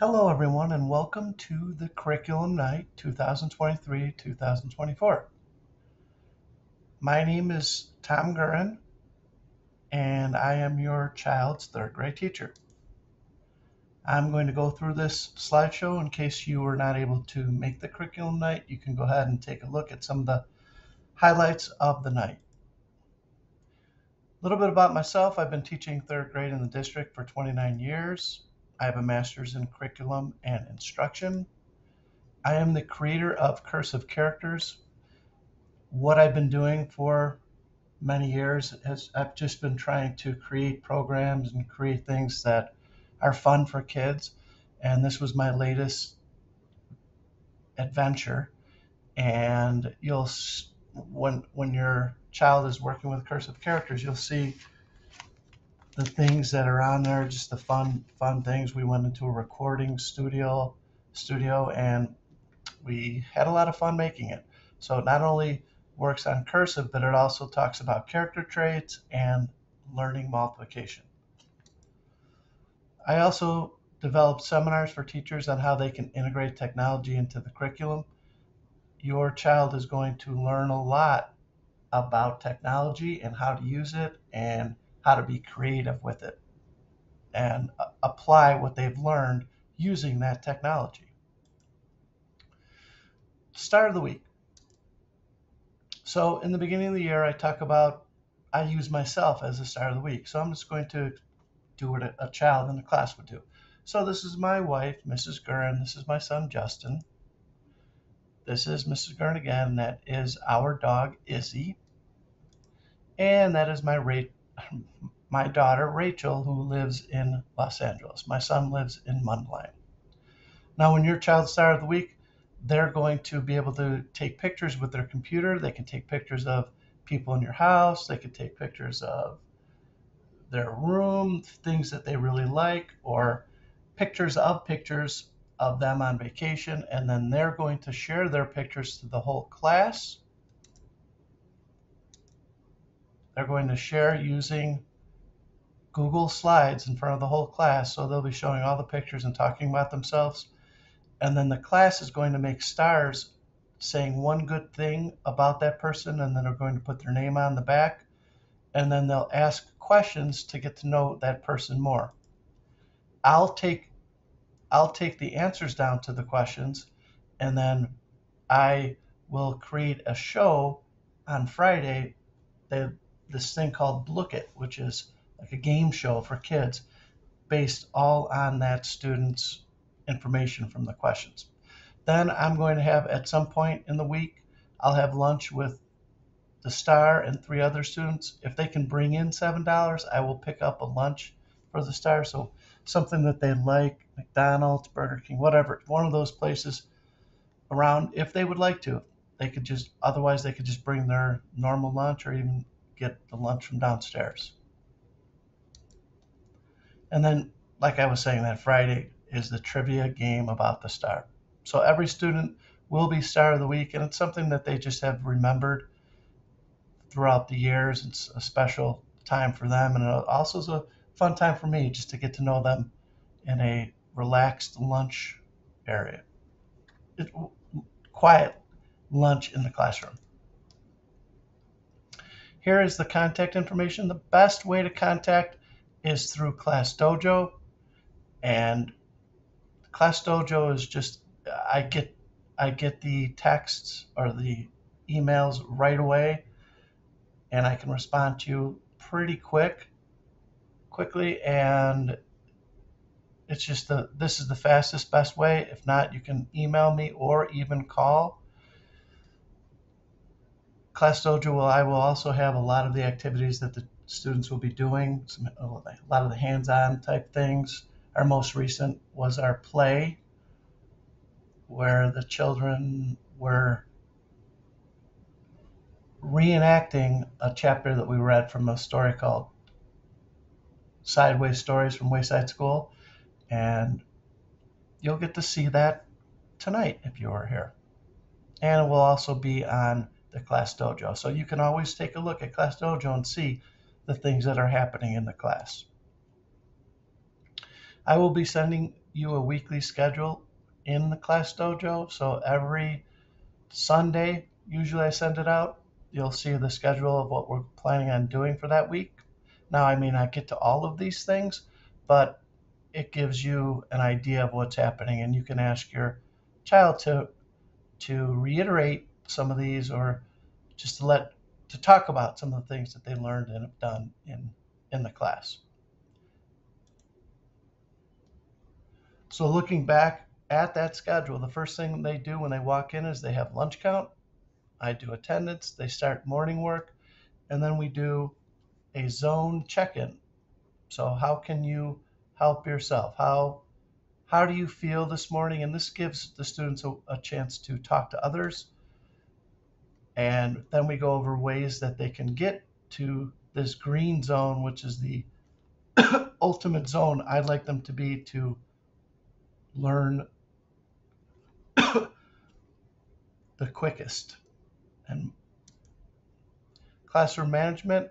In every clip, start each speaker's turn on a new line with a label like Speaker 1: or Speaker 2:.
Speaker 1: Hello, everyone, and welcome to the Curriculum Night 2023 2024. My name is Tom Guryn, and I am your child's third grade teacher. I'm going to go through this slideshow in case you were not able to make the curriculum night. You can go ahead and take a look at some of the highlights of the night. A little bit about myself I've been teaching third grade in the district for 29 years. I have a master's in curriculum and instruction. I am the creator of Cursive Characters. What I've been doing for many years is I've just been trying to create programs and create things that are fun for kids. And this was my latest adventure. And you'll when when your child is working with cursive characters, you'll see the things that are on there, just the fun fun things. We went into a recording studio studio and we had a lot of fun making it. So it not only works on cursive, but it also talks about character traits and learning multiplication. I also developed seminars for teachers on how they can integrate technology into the curriculum. Your child is going to learn a lot about technology and how to use it and how to be creative with it and apply what they've learned using that technology. Start of the week. So, in the beginning of the year, I talk about I use myself as the start of the week. So, I'm just going to do what a, child in the class would do. So, this is my wife, Mrs. Guryn. This is my son, Justin. This is Mrs. Guryn again. That is our dog, Izzy. And that is my rate my daughter Rachel, who lives in Los Angeles. My son lives in Mundelein. Now, when your child start of the week, they're going to be able to take pictures with their computer. They can take pictures of people in your house. They can take pictures of their room, things that they really like, or pictures of pictures of them on vacation. And then they're going to share their pictures to the whole class they're going to share using Google Slides in front of the whole class. So they'll be showing all the pictures and talking about themselves. And then the class is going to make stars saying one good thing about that person, and then they're going to put their name on the back. And then they'll ask questions to get to know that person more. I'll take I'll take the answers down to the questions, and then I will create a show on Friday that this thing called Look It, which is like a game show for kids based all on that student's information from the questions. Then I'm going to have at some point in the week, I'll have lunch with the star and three other students. If they can bring in $7, I will pick up a lunch for the star. So something that they like, McDonald's, Burger King, whatever, one of those places around if they would like to. They could just, otherwise, they could just bring their normal lunch or even get the lunch from downstairs. And then, like I was saying, that Friday is the trivia game about the star. So every student will be star of the week, and it's something that they just have remembered throughout the years. It's a special time for them, and it also is a fun time for me just to get to know them in a relaxed lunch area. It, quiet lunch in the classroom. Here is the contact information. The best way to contact is through Class Dojo. And Class Dojo is just I get I get the texts or the emails right away and I can respond to you pretty quick quickly and it's just the this is the fastest best way if not you can email me or even call Class Dojo will I will also have a lot of the activities that the students will be doing, some, a lot of the hands-on type things. Our most recent was our play, where the children were reenacting a chapter that we read from a story called Sideways Stories from Wayside School, and you'll get to see that tonight if you are here. And it will also be on the Class Dojo. So you can always take a look at Class Dojo and see the things that are happening in the class. I will be sending you a weekly schedule in the class dojo. So every Sunday, usually I send it out. You'll see the schedule of what we're planning on doing for that week. Now, I may not get to all of these things, but it gives you an idea of what's happening, and you can ask your child to to reiterate some of these or just to let to talk about some of the things that they learned and have done in in the class. So looking back at that schedule, the first thing they do when they walk in is they have lunch count. I do attendance, they start morning work, and then we do a zone check-in. So how can you help yourself? How how do you feel this morning? And this gives the students a, a chance to talk to others. And then we go over ways that they can get to this green zone, which is the ultimate zone I'd like them to be to learn the quickest. And classroom management,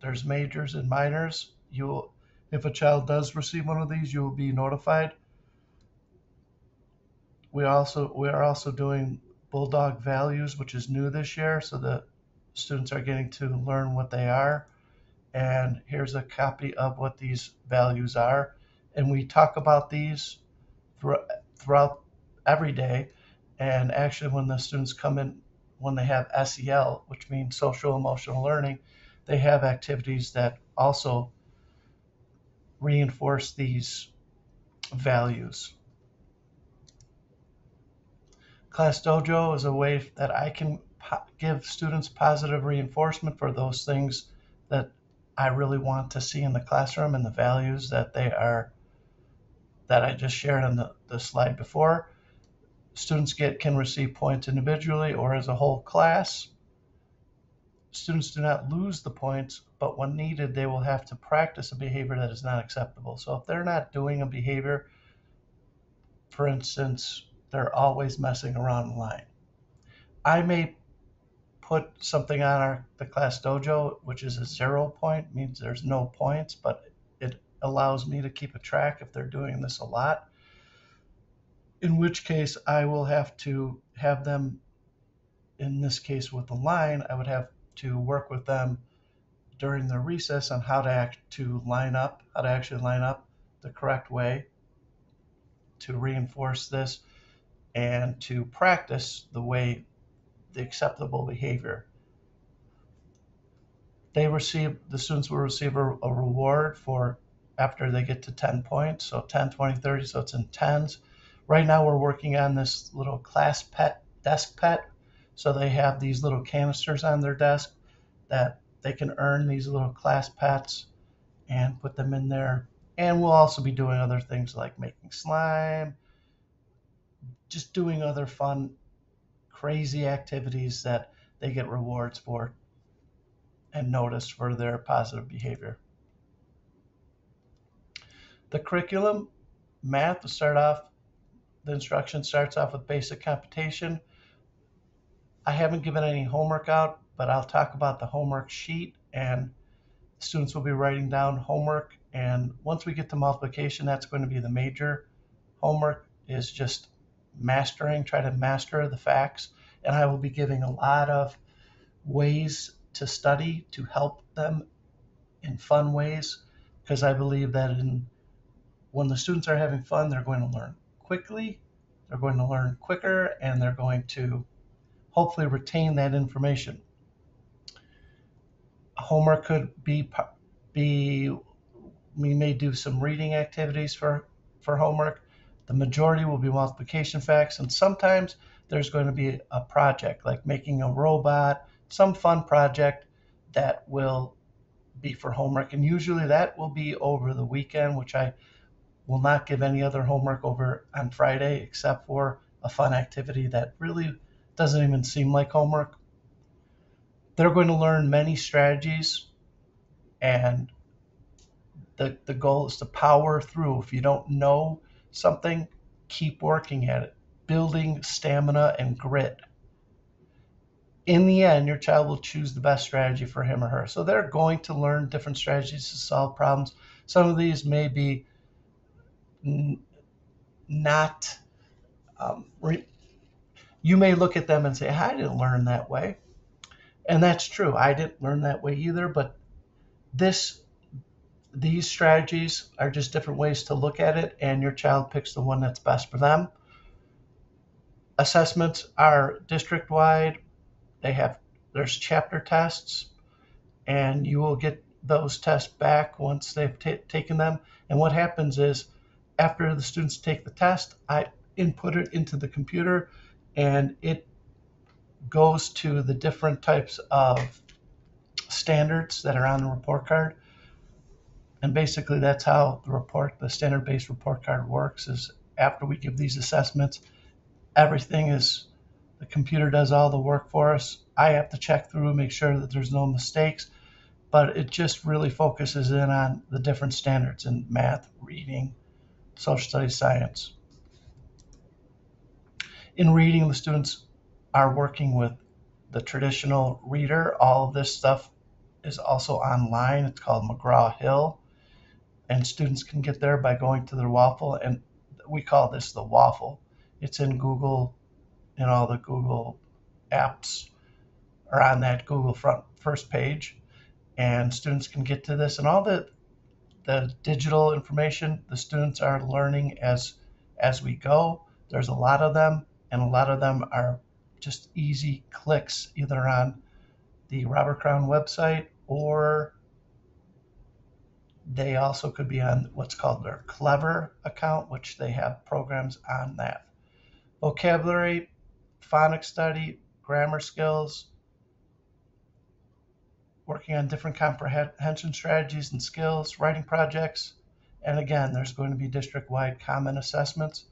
Speaker 1: there's majors and minors. You will, if a child does receive one of these, you will be notified. We also we are also doing Bulldog values, which is new this year, so the students are getting to learn what they are. And here's a copy of what these values are. And we talk about these throughout every day. And actually, when the students come in, when they have SEL, which means social emotional learning, they have activities that also reinforce these values. Class Dojo is a way that I can give students positive reinforcement for those things that I really want to see in the classroom and the values that they are that I just shared on the, the slide before. Students get can receive points individually or as a whole class. Students do not lose the points, but when needed, they will have to practice a behavior that is not acceptable. So if they're not doing a behavior, for instance, they're always messing around in line. I may put something on our the class dojo, which is a zero point, means there's no points, but it allows me to keep a track if they're doing this a lot. In which case, I will have to have them, in this case with the line, I would have to work with them during the recess on how to act to line up, how to actually line up the correct way to reinforce this and to practice the way the acceptable behavior. They receive the students will receive a, a reward for after they get to 10 points. So 10, 20, 30, so it's in tens. Right now we're working on this little class pet, desk pet. So they have these little canisters on their desk that they can earn these little class pets and put them in there. And we'll also be doing other things like making slime, just doing other fun, crazy activities that they get rewards for and noticed for their positive behavior. The curriculum, math will start off, the instruction starts off with basic computation. I haven't given any homework out, but I'll talk about the homework sheet and students will be writing down homework. And once we get to multiplication, that's going to be the major homework is just mastering, try to master the facts. And I will be giving a lot of ways to study to help them in fun ways because I believe that in when the students are having fun, they're going to learn quickly, they're going to learn quicker, and they're going to hopefully retain that information. Homework could be be we may do some reading activities for for homework the majority will be multiplication facts, and sometimes there's going to be a project like making a robot, some fun project that will be for homework. And usually that will be over the weekend, which I will not give any other homework over on Friday except for a fun activity that really doesn't even seem like homework. They're going to learn many strategies, and the, the goal is to power through. If you don't know something, keep working at it, building stamina and grit. In the end, your child will choose the best strategy for him or her. So they're going to learn different strategies to solve problems. Some of these may be n- not um, re- you may look at them and say i didn't learn that way and that's true i didn't learn that way either but this these strategies are just different ways to look at it and your child picks the one that's best for them. Assessments are district wide they have there's chapter tests and you will get those tests back once they've t- taken them. And what happens is after the students take the test i input it into the computer and it goes to the different types of standards that are on the report card and basically that's how the report the standard based report card works is after we give these assessments everything is the computer does all the work for us. I have to check through make sure that there's no mistakes but it just really focuses in on the different standards in math reading social studies science. In reading the students are working with the traditional reader. All of this stuff is also online. It's called mcgraw-hill and students can get there by going to their waffle and we call this the waffle. It's in google in all the google apps are on that google front first page and students can get to this and all the the digital information the students are learning as as we go there's a lot of them and a lot of them are just easy clicks either on the robert crown website or they also could be on what's called their Clever account, which they have programs on that. Vocabulary, phonics study, grammar skills, working on different comprehension strategies and skills, writing projects, and again, there's going to be district wide common assessments.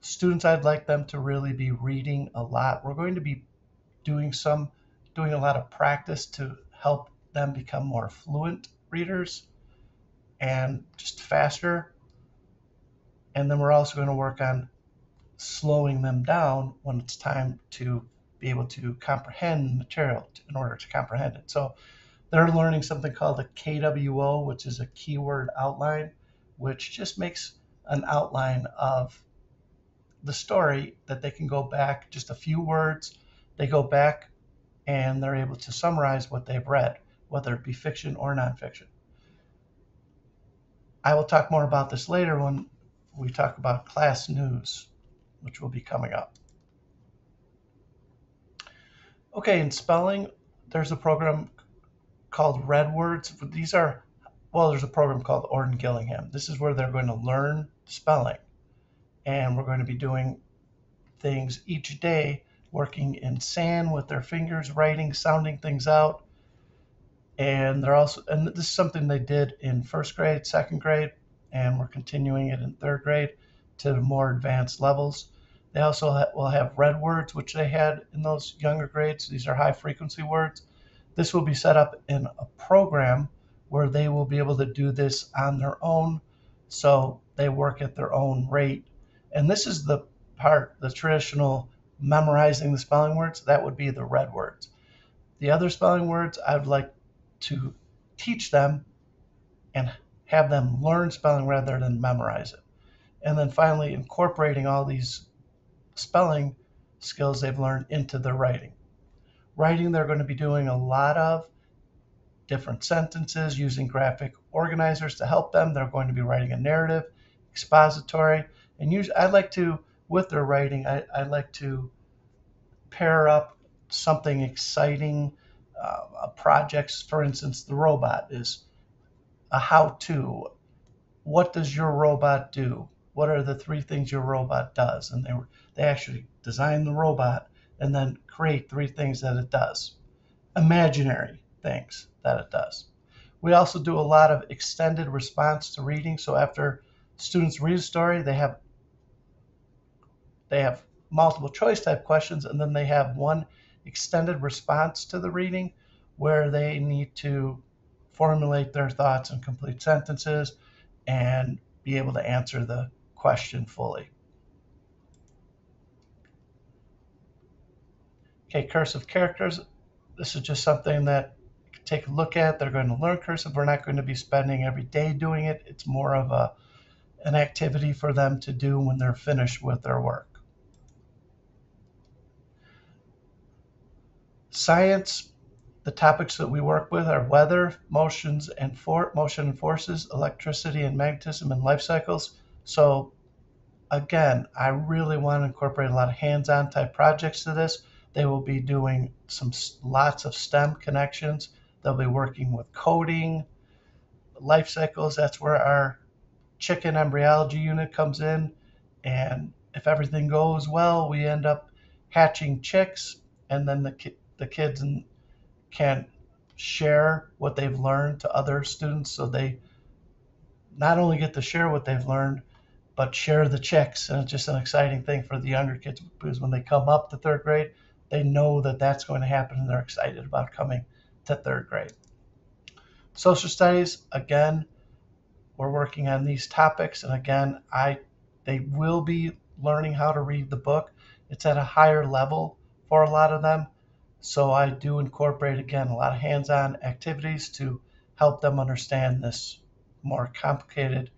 Speaker 1: Students, I'd like them to really be reading a lot. We're going to be doing some, doing a lot of practice to help them become more fluent readers and just faster. And then we're also going to work on slowing them down when it's time to be able to comprehend material in order to comprehend it. So they're learning something called a KWO, which is a keyword outline, which just makes an outline of the story that they can go back just a few words. They go back and they're able to summarize what they've read, whether it be fiction or nonfiction. I will talk more about this later when we talk about class news, which will be coming up. Okay, in spelling, there's a program called RedWords. These are, well, there's a program called Orton Gillingham. This is where they're going to learn spelling. And we're going to be doing things each day, working in sand with their fingers, writing, sounding things out and they're also and this is something they did in first grade second grade and we're continuing it in third grade to more advanced levels. They also will have red words which they had in those younger grades. These are high frequency words. This will be set up in a program where they will be able to do this on their own. So they work at their own rate. And this is the part the traditional memorizing the spelling words. That would be the red words. The other spelling words i'd like to teach them and have them learn spelling rather than memorize it. And then finally, incorporating all these spelling skills they've learned into their writing. Writing, they're going to be doing a lot of different sentences using graphic organizers to help them. They're going to be writing a narrative, expository, and usually I'd like to, with their writing, I, I'd like to pair up something exciting uh, projects. For instance, the robot is a how-to. What does your robot do? What are the three things your robot does? And they they actually design the robot and then create three things that it does, imaginary things that it does. We also do a lot of extended response to reading. So after students read a story, they have they have multiple choice type questions, and then they have one extended response to the reading where they need to formulate their thoughts in complete sentences and be able to answer the question fully. Okay, cursive characters. This is just something that take a look at. They're going to learn cursive. We're not going to be spending every day doing it. It's more of a an activity for them to do when they're finished with their work. Science, the topics that we work with are weather, motions and for, motion and forces, electricity and magnetism and life cycles. So again, I really want to incorporate a lot of hands-on type projects to this. They will be doing some lots of STEM connections. They'll be working with coding, life cycles. That's where our chicken embryology unit comes in. And if everything goes well, we end up hatching chicks, and then the the kids can share what they've learned to other students, so they not only get to share what they've learned, but share the checks. And it's just an exciting thing for the younger kids because when they come up to third grade, they know that that's going to happen and they're excited about coming to third grade. Social studies, again, we're working on these topics. And again, I they will be learning how to read the book. It's at a higher level for a lot of them. So I do incorporate again a lot of hands-on activities to help them understand this more complicated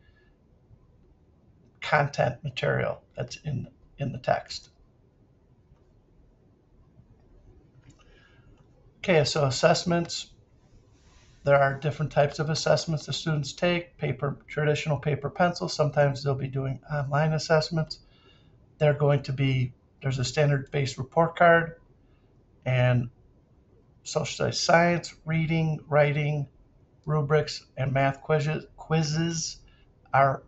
Speaker 1: content material that's in, in the text. Okay, so assessments. There are different types of assessments the students take, paper, traditional paper pencil. Sometimes they'll be doing online assessments. They're going to be, there's a standard-based report card and social studies science, reading, writing, rubrics, and math quizzes, quizzes are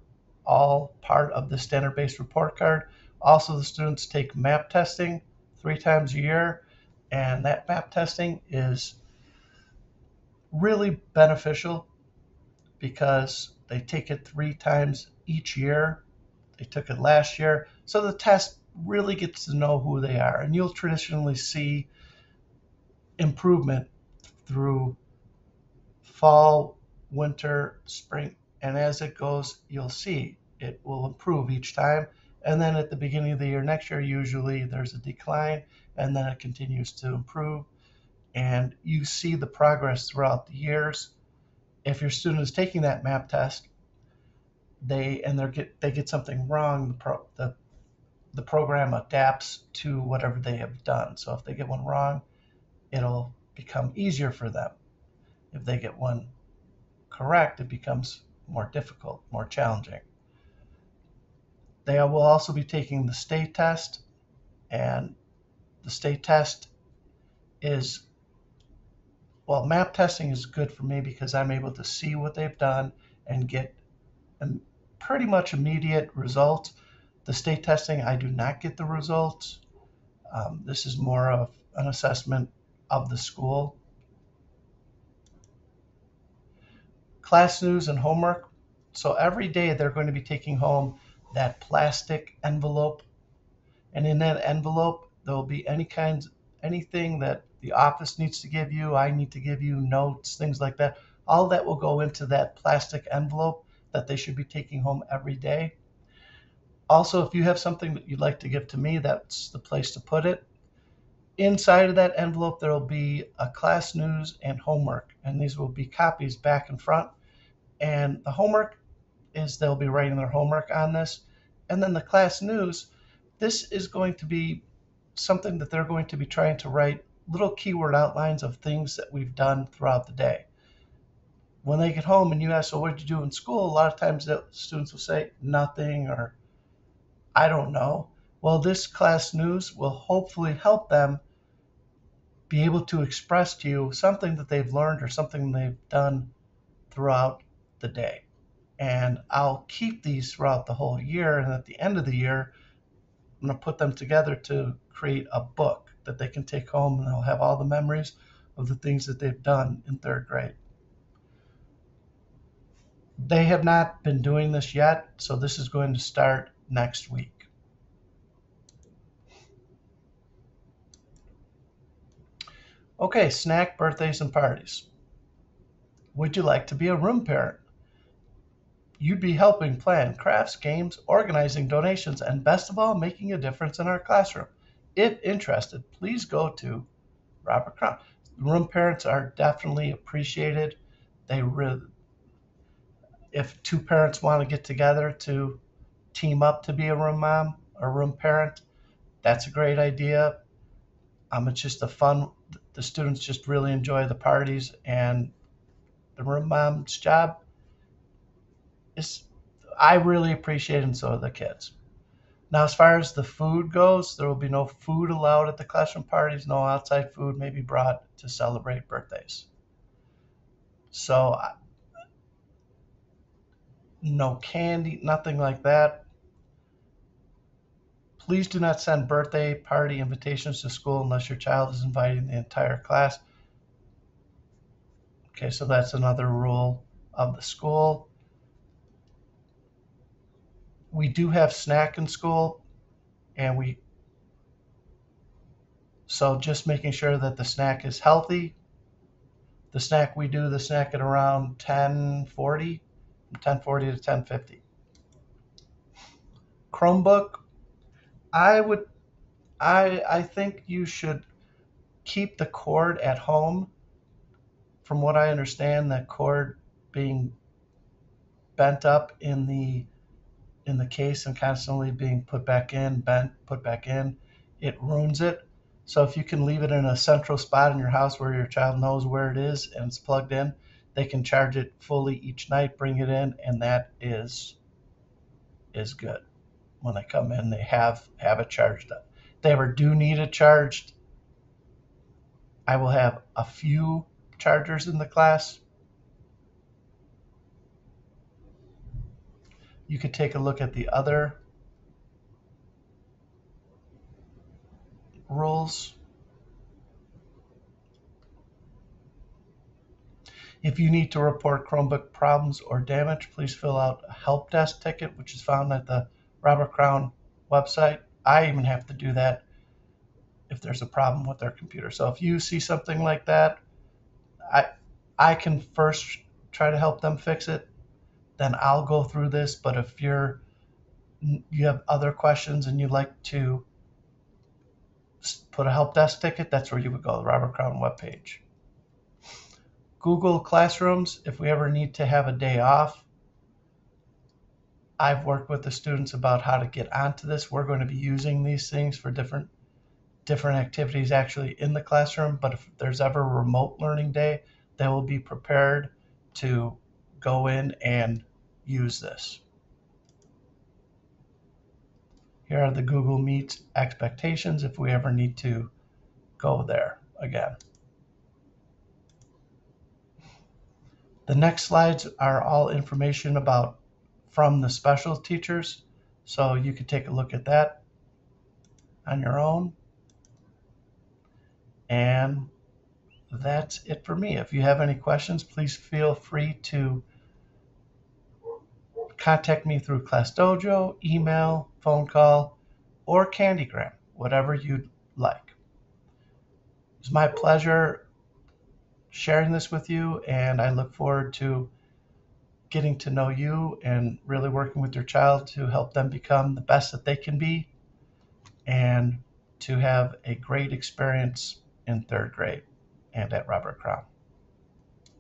Speaker 1: all part of the standard-based report card. Also, the students take map testing three times a year, and that map testing is really beneficial because they take it three times each year. They took it last year. So the test really gets to know who they are. And you'll traditionally see improvement through fall, winter, spring, and as it goes, you'll see it will improve each time. And then at the beginning of the year next year, usually there's a decline and then it continues to improve. And you see the progress throughout the years. If your student is taking that map test, they and they get they get something wrong, the, pro, the the program adapts to whatever they have done. So if they get one wrong, it'll become easier for them. If they get one correct, it becomes more difficult, more challenging. They will also be taking the state test, and the state test is well, map testing is good for me because I'm able to see what they've done and get a pretty much immediate results. The state testing, I do not get the results. Um, this is more of an assessment of the school. Class news and homework. So every day they're going to be taking home that plastic envelope. And in that envelope, there will be any kinds, anything that the office needs to give you, I need to give you notes, things like that. All that will go into that plastic envelope that they should be taking home every day. Also, if you have something that you'd like to give to me, that's the place to put it. Inside of that envelope, there will be a class news and homework, and these will be copies back and front. And the homework is they'll be writing their homework on this. And then the class news, this is going to be something that they're going to be trying to write little keyword outlines of things that we've done throughout the day. When they get home and you ask, so what did you do in school? A lot of times the students will say nothing or I don't know. Well, this class news will hopefully help them be able to express to you something that they've learned or something they've done throughout the day and I'll keep these throughout the whole year. And at the end of the year, I'm going to put them together to create a book that they can take home and they'll have all the memories of the things that they've done in third grade. They have not been doing this yet, so this is going to start next week. Okay, snack birthdays and parties. Would you like to be a room parent? You'd be helping plan crafts, games, organizing donations, and best of all, making a difference in our classroom. If interested, please go to Robert Crown. Room parents are definitely appreciated. They really, if two parents want to get together to team up to be a room mom or room parent, that's a great idea. Um, it's just a fun. The students just really enjoy the parties, and the room mom's job is. I really appreciate, and so do the kids. Now, as far as the food goes, there will be no food allowed at the classroom parties. No outside food may be brought to celebrate birthdays. So, no candy, nothing like that. Please do not send birthday party invitations to school unless your child is inviting the entire class. Okay, so that's another rule of the school. We do have snack in school, and we so just making sure that the snack is healthy. The snack we do the snack at around 1040, 1040 to 1050. Chromebook, I would, I, I think you should keep the cord at home. From what I understand, that cord being bent up in the in the case and constantly being put back in, bent, put back in, it ruins it. So if you can leave it in a central spot in your house where your child knows where it is and it's plugged in, they can charge it fully each night, bring it in, and that is is good when they come in, they have have it charged up. If they ever do need it charged, I will have a few chargers in the class. You could take a look at the other rules. If you need to report Chromebook problems or damage, please fill out a help desk ticket, which is found at the Robert Crown website. I even have to do that if there's a problem with their computer. So if you see something like that, I I can first try to help them fix it. Then I'll go through this. But if you're you have other questions and you'd like to put a help desk ticket, that's where you would go, the Robert Crown webpage. Google Classrooms, if we ever need to have a day off, I've worked with the students about how to get onto this. We're going to be using these things for different different activities actually in the classroom, but if there's ever a remote learning day, they will be prepared to go in and use this. Here are the Google Meet expectations if we ever need to go there again. The next slides are all information about from the special teachers. So you could take a look at that on your own. And that's it for me. If you have any questions, please feel free to contact me through Class Dojo, email, phone call, or Candygram, whatever you'd like. It's my pleasure sharing this with you, and I look forward to getting to know you and really working with your child to help them become the best that they can be and to have a great experience in third grade and at Robert Crown.